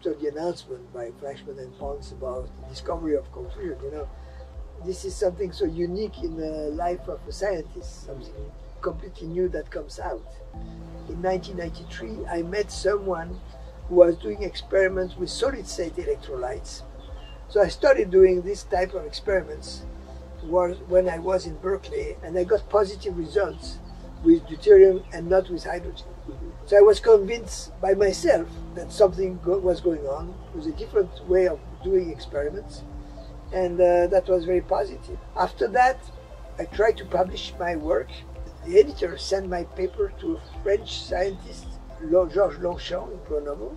after the announcement by Fleischmann and Pons about the discovery of cold fusion, you know, this is something so unique in the life of a scientist, something completely new that comes out. In 1993, I met someone who was doing experiments with solid state electrolytes. So I started doing this type of experiments when I was in Berkeley, and I got positive results with deuterium and not with hydrogen. So I was convinced by myself that something go was going on. It was a different way of doing experiments, and uh, that was very positive. After that, I tried to publish my work. The editor sent my paper to a French scientist, Georges Lonchampt in Grenoble,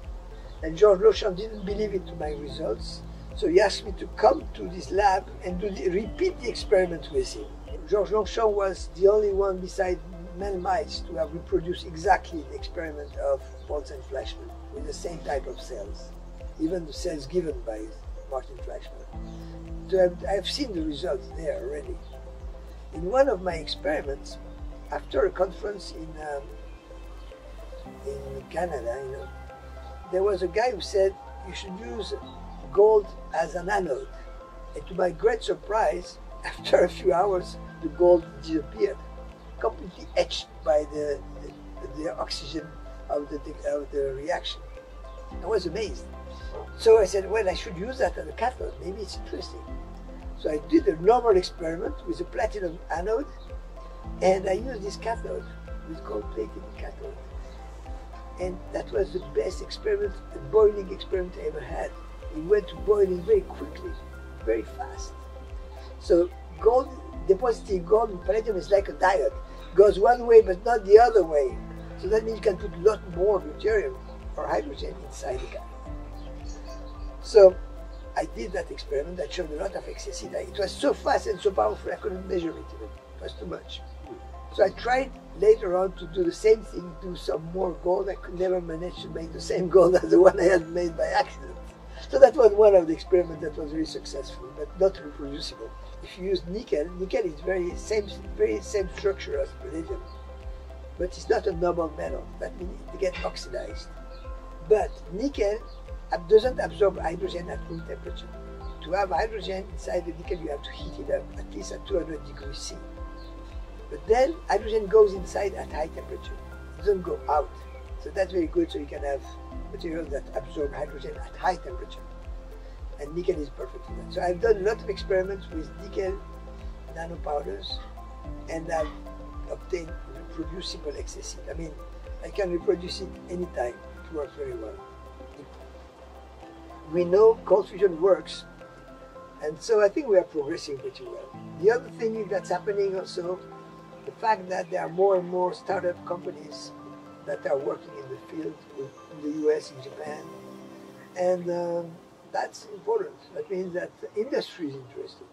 and Georges Lonchampt didn't believe in my results. So he asked me to come to this lab and do the, repeat the experiment with him. Georges Lonchampt was the only one beside Mel Miles to have reproduced exactly the experiment of and Fleischmann with the same type of cells, even the cells given by Martin Fleischmann. So I've, I've seen the results there already. In one of my experiments, after a conference in um, in Canada, you know, there was a guy who said you should use gold as an anode. And to my great surprise, after a few hours, the gold disappeared, completely etched by the, the, the oxygen of the, of the reaction. I was amazed. So I said, well, I should use that as a cathode. Maybe it's interesting. So I did a normal experiment with a platinum anode, and I used this cathode with gold-plated cathode. And that was the best experiment, the boiling experiment I ever had. It went to boiling very quickly, very fast. So gold, depositing gold in palladium is like a diode. Goes one way but not the other way. So that means you can put a lot more deuterium or hydrogen inside the gun. So I did that experiment that showed a lot of excess It was so fast and so powerful I couldn't measure it even. It was too much. So I tried later on to do the same thing, do some more gold. I could never manage to make the same gold as the one I had made by accident. So that was one of the experiments that was very successful, but not reproducible. If you use nickel, nickel is very same, very same structure as palladium, but it's not a noble metal. That means it gets oxidized. But nickel doesn't absorb hydrogen at room temperature. To have hydrogen inside the nickel, you have to heat it up at least at 200 degrees C. But then hydrogen goes inside at high temperature. It doesn't go out. So that's very good. So you can have materials that absorb hydrogen at high temperature. And nickel is perfect for that. So I've done a lot of experiments with nickel nanopowders and I've obtained reproducible excess heat. I mean, I can reproduce it anytime. It works very well. We know cold fusion works, and so I think we are progressing pretty well. The other thing that's happening also, the fact that there are more and more startup companies that are working in the field in the US and Japan. And um, that's important. That means that industry is interested.